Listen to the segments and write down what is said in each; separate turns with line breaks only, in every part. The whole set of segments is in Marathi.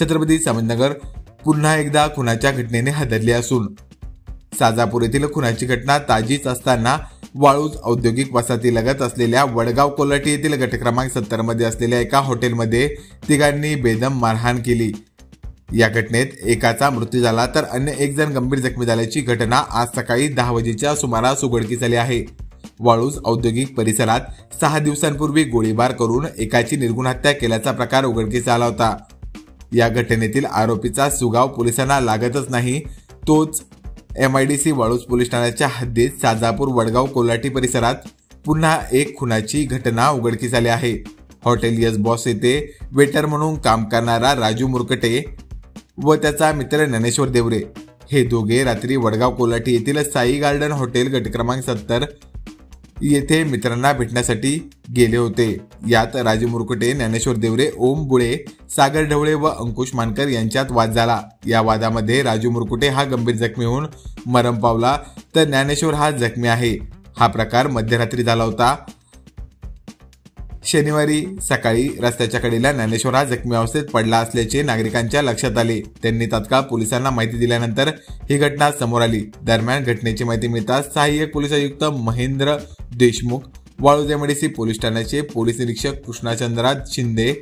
छत्रपती संभाजीनगर पुन्हा एकदा खुनाच्या घटनेने हादरली असून साजापूर येथील खुनाची घटना ताजीच असताना वाळूज औद्योगिक वसाहतीलगत असलेल्या वडगाव कोल्हाटी येथील गट क्रमांक सत्तरमध्ये असलेल्या एका हॉटेलमध्ये तिघांनी बेदम मारहाण केली. या घटनेत एकाचा मृत्यू झाला तर अन्य एक जण गंभीर जखमी झाल्याची घटना आज सकाळी दहा वाजेच्या सुमारास उघडकीस आली आहे. वाळूज औद्योगिक परिसरात सहा दिवसांपूर्वी गोळीबार करून एकाची निर्गुण हत्या केल्याचा प्रकार उघडकीस आला होता. या घटनेतील आरोपीचा सुगाव पोलिसांना लागतच नाही. तोच M I D C Waluj police ठाण्याच्या हद्दीत साजापूर वडगाव कोल्हाटी परिसरात पुन्हा एक खुनाची घटना उघडकीस आली आहे. हॉटेल यस बॉस येथे वेटर म्हणून काम करणारा राजू मुरकटे व त्याचा मित्र ज्ञानेश्वर देवरे. हे दोघे रात्री वडगाव कोलाटी येथील साई गार्डन हॉटेल गट क्रमांक सत्तर येथे मित्रांना भेटण्यासाठी गेले होते. यात राजू मुरकुटे ज्ञानेश्वर देवरे ओम बुळे सागर ढवळे व अंकुश मानकर यांच्यात वाद झाला. या वादामध्ये राजू मुरकुटे हा गंभीर जखमी होऊन मरण पावला. तर ज्ञानेश्वर हा जखमी आहे. हा प्रकार मध्यरात्री झाला होता. शनिवारी सकाळी रस्त्याच्या कडेला ज्ञानेश्वर हा जखमी अवस्थेत पडला असल्याचे नागरिकांच्या लक्षात आले. त्यांनी तात्काळ पोलिसांना माहिती दिल्यानंतर ही घटना समोर आली. दरम्यान घटनेची माहिती मिळताच सहाय्यक पोलीस आयुक्त महेंद्र देशमुख वाळूज एमडीसी पोलीस ठाण्याचे पोलीस निरीक्षक कृष्णाचंद्रा शिंदे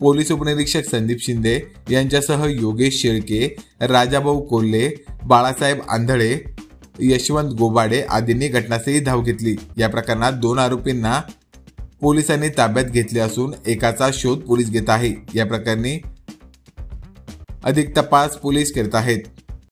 पोलीस उपनिरीक्षक संदीप शिंदे यांच्यासह योगेश शेळके राजाभाऊ कोल्हे बाळासाहेब आंधळे यशवंत गोबाडे आदींनी घटनास्थळी धाव घेतली. या प्रकरणात दोन आरोपींना पोलिसांनी ताब्यात घेतले असून एकाचा शोध पोलीस घेत आहे. या प्रकरणी अधिक तपास पोलीस करत आहेत.